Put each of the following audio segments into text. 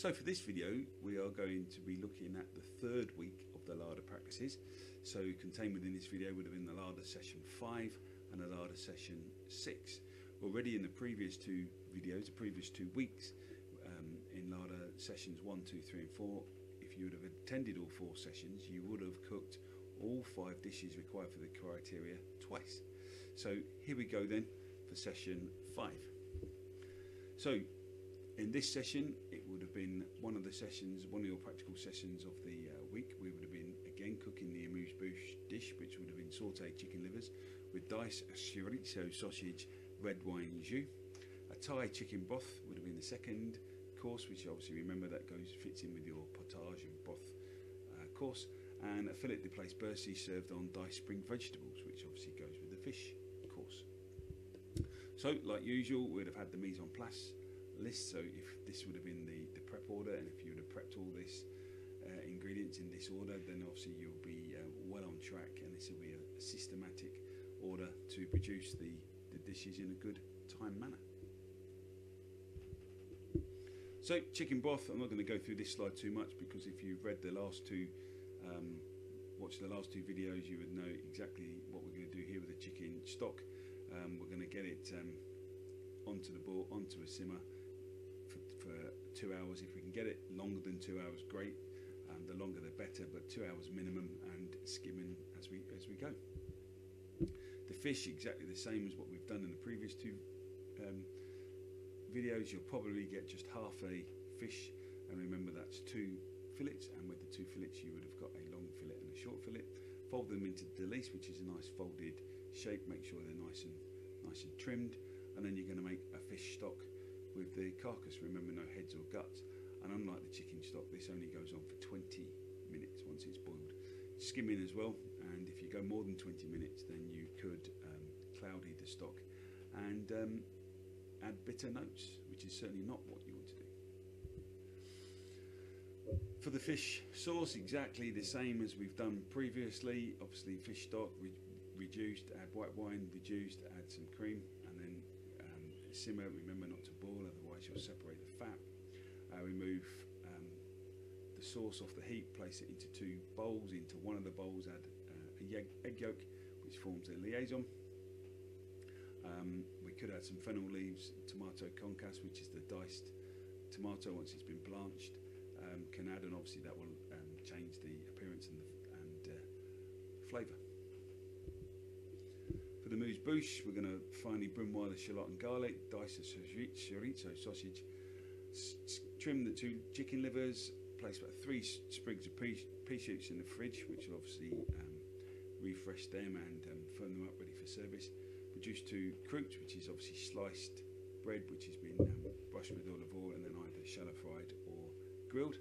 So for this video we are going to be looking at the third week of the larder practices. So contained within this video would have been the larder session 5 and the larder session 6. Already in the previous two videos, the previous two weeks um, in larder sessions 1, 2, 3 and 4, if you would have attended all four sessions you would have cooked all five dishes required for the criteria twice. So here we go then for session 5. So in this session it would have been one of the sessions one of your practical sessions of the uh, week. We would have been again cooking the amuse bouche dish which would have been sauteed chicken livers with diced chorizo sausage red wine jus. A thai chicken broth would have been the second course which obviously remember that goes fits in with your potage and broth uh, course. And a fillet de plaice bercy served on diced spring vegetables which obviously goes with the fish course. So like usual we'd have had the mise en place list. So if this would have been the, the prep order and if you would have prepped all this uh, ingredients in this order, then obviously you'll be uh, well on track and this will be a, a systematic order to produce the, the dishes in a good time manner. So chicken broth, I'm not going to go through this slide too much because if you've read the last two, um, watched the last two videos, you would know exactly what we're going to do here with the chicken stock. Um, we're going to get it um, onto the boil, onto a simmer, for two hours. If we can get it longer than two hours, great. Um, the longer the better, but two hours minimum and skimming as we as we go. The fish exactly the same as what we've done in the previous two um, videos. You'll probably get just half a fish, and remember that's two fillets. And with the two fillets, you would have got a long fillet and a short fillet. Fold them into the delice, which is a nice folded shape. Make sure they're nice and nice and trimmed, and then you're going to make a fish stock with the carcass, remember no heads or guts. And unlike the chicken stock, this only goes on for 20 minutes once it's boiled. Skimming as well, and if you go more than 20 minutes, then you could um, cloudy the stock and um, add bitter notes, which is certainly not what you want to do. For the fish sauce, exactly the same as we've done previously. Obviously, fish stock re reduced, add white wine, reduced, add some cream, simmer, remember not to boil, otherwise you'll separate the fat. Uh, remove um, the sauce off the heat, place it into two bowls. Into one of the bowls add uh, a egg, yolk, which forms a liaison. Um, we could add some fennel leaves, tomato concasse, which is the diced tomato once it's been blanched. Um, can add, and obviously that will um, change the appearance and, the, and uh, flavour the amuse bouche, we're going to finely brunoise the shallot and garlic, dice the chorizo sausage, trim the two chicken livers, place about three sprigs of pea, pea shoots in the fridge, which will obviously um, refresh them and um, firm them up ready for service. Produce two croûtes, which is obviously sliced bread, which has been um, brushed with olive oil and then either shallow fried or grilled.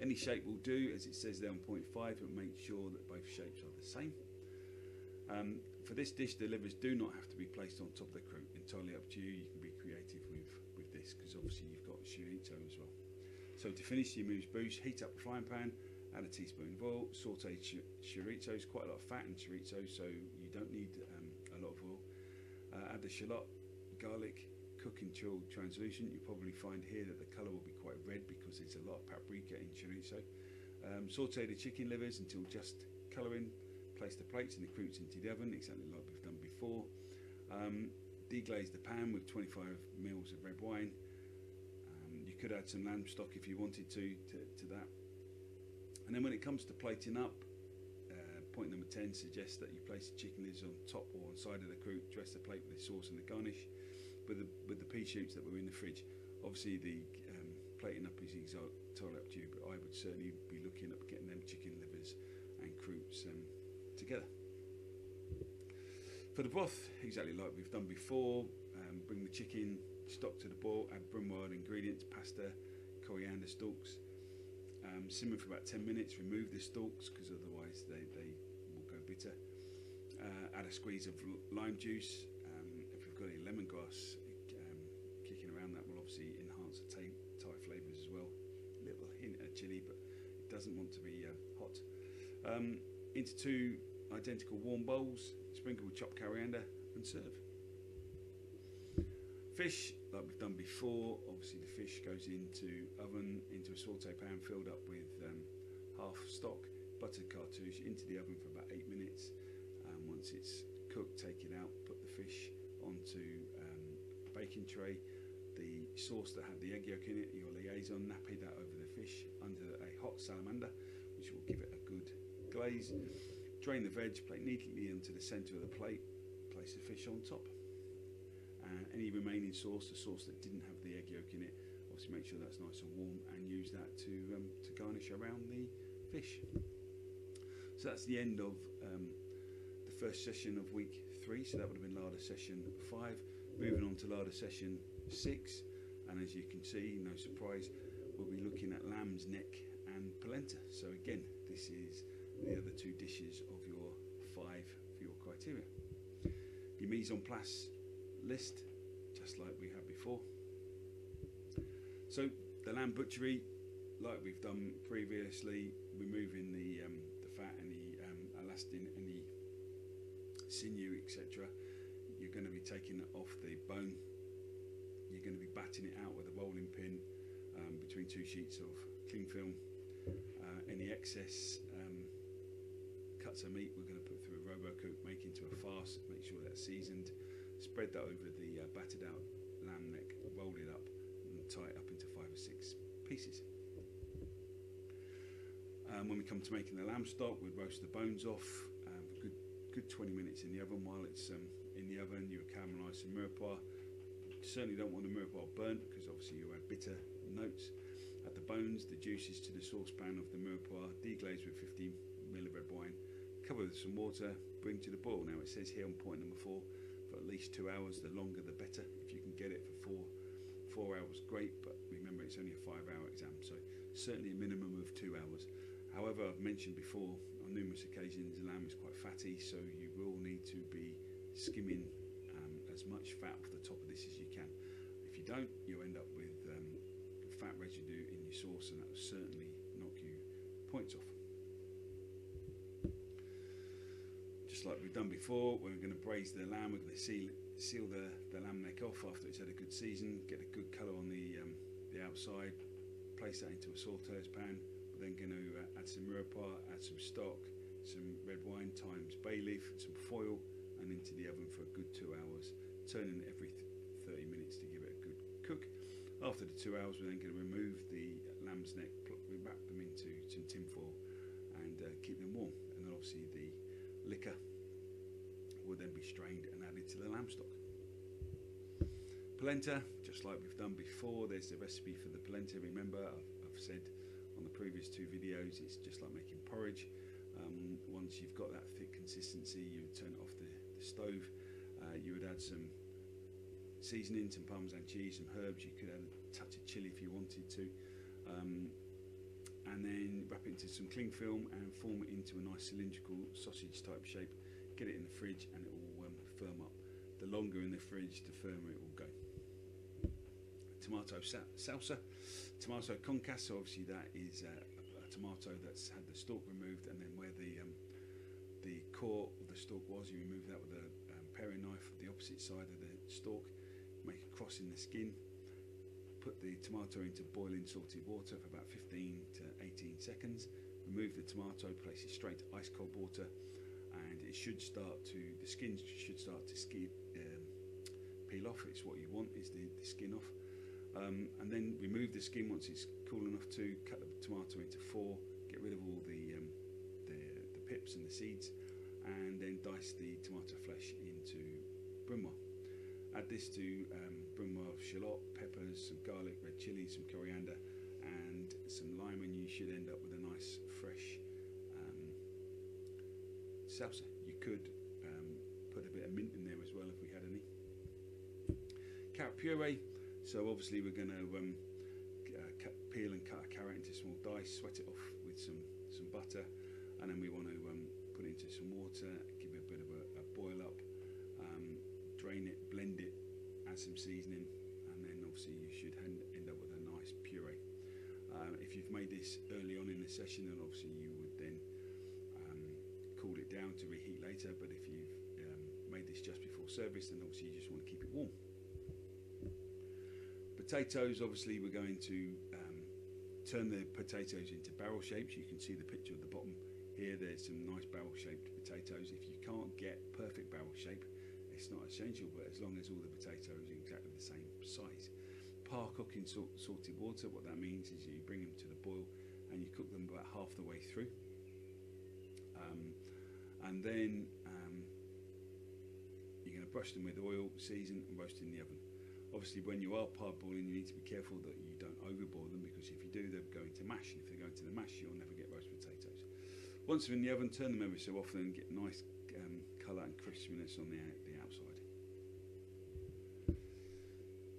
Any shape will do, as it says there on point five, but make sure that both shapes are the same. Um, for this dish, the livers do not have to be placed on top of the croûte. Entirely up to you. You can be creative with, with this because obviously you've got chorizo as well. So to finish the amuse bouche, heat up a frying pan, add a teaspoon of oil, saute ch chorizo. It's quite a lot of fat in chorizo, so you don't need um, a lot of oil. Uh, add the shallot, garlic, cook until translucent. You'll probably find here that the colour will be quite red because there's a lot of paprika in chorizo. Um, saute the chicken livers until just colouring place the plates and the croûtes into the oven, exactly like we've done before. Um, deglaze the pan with 25 mils of red wine. Um, you could add some lamb stock if you wanted to, to, to that. And then when it comes to plating up, uh, point number 10 suggests that you place the chicken livers on top or on side of the croûte, dress the plate with the sauce and the garnish with the, with the pea shoots that were in the fridge. Obviously the um, plating up is entirely up to you, but I would certainly be looking at getting them chicken together. For the broth, exactly like we've done before, um, bring the chicken stock to the boil, add wild ingredients, pasta, coriander stalks, um, simmer for about 10 minutes, remove the stalks because otherwise they, they will go bitter. Uh, add a squeeze of lime juice, um, if you've got any lemongrass um, kicking around that will obviously enhance the Thai, flavours as well. A little hint of chili but it doesn't want to be uh, hot. Um, into two identical warm bowls, sprinkle with chopped coriander and serve. Fish, like we've done before, obviously the fish goes into oven, into a saute pan filled up with um, half stock, buttered cartouche into the oven for about eight minutes. Um, once it's cooked, take it out, put the fish onto um, a baking tray. The sauce that had the egg yolk in it, your liaison, nappe that over the fish under a hot salamander, which will give it a good glaze. Drain the veg, plate neatly into the centre of the plate, place the fish on top. And any remaining sauce, the sauce that didn't have the egg yolk in it, obviously make sure that's nice and warm and use that to, um, to garnish around the fish. So that's the end of um, the first session of week three. So that would have been larder session five. Moving on to larder session six, and as you can see, no surprise, we'll be looking at lamb's neck and polenta. So again, this is the other two dishes of your five for your criteria. Your mise en place list, just like we had before. So the lamb butchery, like we've done previously, removing the um, the fat and the um, elastin and the sinew, etc. You're going to be taking it off the bone. You're going to be batting it out with a rolling pin um, between two sheets of cling film. Uh, any excess um, cuts of meat we're going make into a farce, make sure that's seasoned. Spread that over the uh, battered out lamb neck, roll it up, and tie it up into five or six pieces. Um, when we come to making the lamb stock, we'd roast the bones off um, for good good 20 minutes in the oven. While it's um, in the oven, you caramelise some mirepoix. Certainly don't want the mirepoix burnt because obviously you add bitter notes. Add the bones, the juices to the saucepan of the mirepoix, deglaze with 15 ml of red wine, cover with some water, bring to the boil. Now it says here on point number four, for at least two hours. The longer the better. If you can get it for four four hours, great. But remember, it's only a five-hour exam, so certainly a minimum of two hours. However, I've mentioned before on numerous occasions, lamb is quite fatty, so you will need to be skimming um, as much fat off the top of this as you can. If you don't, you'll end up with um, fat residue in your sauce, and that will certainly knock you points off. Just like we've done before, we're going to braise the lamb. We're going to seal seal the, the lamb neck off after it's had a good season. Get a good colour on the um, the outside. Place that into a sauteuse pan. We're then going to uh, add some mirepoix, add some stock, some red wine times bay leaf, some foil, and into the oven for a good two hours. Turning every th 30 minutes to give it a good cook. After the two hours, we're then going to remove the lamb's neck. Then be strained and added to the lamb stock. Polenta, just like we've done before, there's the recipe for the polenta. Remember, I've, I've said on the previous two videos, it's just like making porridge. Um, once you've got that thick consistency, you would turn it off the, the stove. Uh, you would add some seasoning, some parmesan cheese, some herbs. You could add a touch of chili if you wanted to. Um, and then wrap it into some cling film and form it into a nice cylindrical sausage type shape. Get it in the fridge and firm up. The longer in the fridge, the firmer it will go tomato sa salsa, tomato concasse. So obviously that is uh, a, a, tomato that's had the stalk removed, and then where the um, the core of the stalk was, you remove that with a um, paring knife the opposite side of the stalk. Make a cross in the skin. Put the tomato into boiling salty water for about 15 to 18 seconds. Remove the tomato, place it straight ice cold water, should start to the skin should start to um, peel off. It's what you want is the, the skin off. Um, and then remove the skin once it's cool enough to cut the tomato into four, get rid of all the, um, the, the, pips and the seeds, and then dice the tomato flesh into brunoise. Add this to um, brunoise shallot, peppers, some garlic, red chilli, some coriander, and some lime, and you should end up with a nice fresh um, salsa. Could um, put a bit of mint in there as well if we had any. Carrot puree so obviously we're going to um, uh, peel and cut a carrot into small dice, sweat it off with some, some butter, and then we want to um, put it into some water, give it a bit of a, a boil up, um, drain it, blend it, add some seasoning, and then obviously you should end, end up with a nice puree. Um, if you've made this early on in the session, then obviously you down to reheat later, but if you've um, made this just before service, then obviously you just want to keep it warm potatoes, obviously, we're going to um, turn the potatoes into barrel shapes. You can see the picture at the bottom here. There's some nice barrel shaped potatoes. If you can't get perfect barrel shape, it's not essential, but as long as all the potatoes are exactly the same size. Par cooking salt, salted water, what that means is you bring them to the boil and you cook them about half the way through. Um, and then um, you're going to brush them with oil, season, and roast in the oven. Obviously, when you are parboiling, you need to be careful that you don't overboil them because if you do, they're going to mash. And if they go into the mash, you'll never get roast potatoes. Once they're in the oven, turn them every so often and get nice um, colour and crispiness on the, the outside.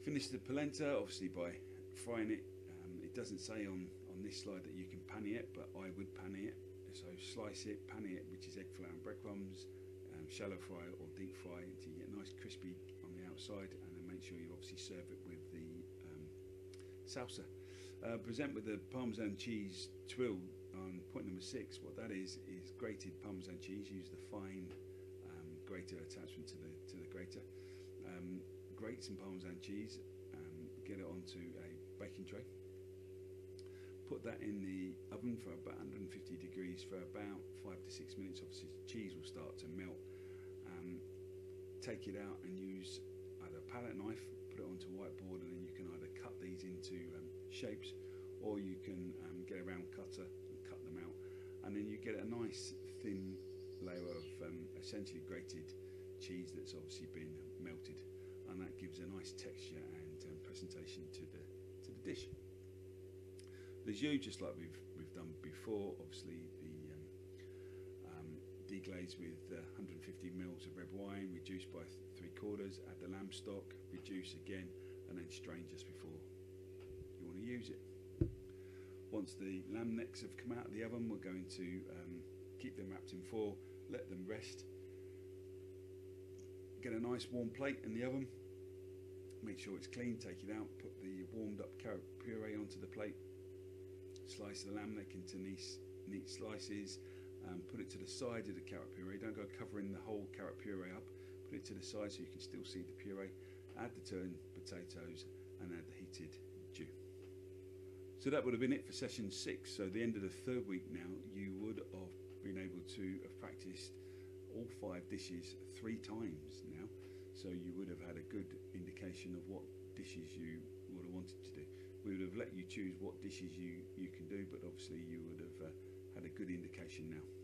Finish the polenta, obviously, by frying it. Um, it doesn't say on, on this slide that you can pané it, but I would pané it. So slice it, pané it, which is egg flour and breadcrumbs, um, shallow fry or deep fry until you get nice crispy on the outside, and then make sure you obviously serve it with the um, salsa. Uh, present with the Parmesan cheese tuile on point number six. What that is is grated Parmesan cheese. Use the fine um, grater attachment to the to the grater. Um, grate some Parmesan cheese. Um, get it onto a baking tray. Put that in the oven for about 150 degrees for about five to six minutes. Obviously, the cheese will start to melt. Um, take it out and use either a palette knife, put it onto a whiteboard, and then you can either cut these into um, shapes or you can um, get a round cutter and cut them out. And then you get a nice thin layer of um, essentially grated cheese that's obviously been melted, and that gives a nice texture and um, presentation to the to the dish. The jus, just like we've we've done before, obviously the um, um, deglaze with uh, 150 mils of red wine, reduce by th- three quarters, add the lamb stock, reduce again, and then strain just before you want to use it. Once the lamb necks have come out of the oven, we're going to um, keep them wrapped in foil, let them rest. Get a nice warm plate in the oven. Make sure it's clean. Take it out. Put the warmed up carrot puree onto the plate. Slice the lamb neck into nice, neat slices. Um, put it to the side of the carrot puree. Don't go covering the whole carrot puree up. Put it to the side so you can still see the puree. Add the turned potatoes and add the heated jus. So that would have been it for session six. So the end of the third week now, you would have been able to have practiced all five dishes three times now. So you would have had a good indication of what dishes you would have wanted to do. We would have let you choose what dishes you, you can do, but obviously you would have uh, had a good indication now.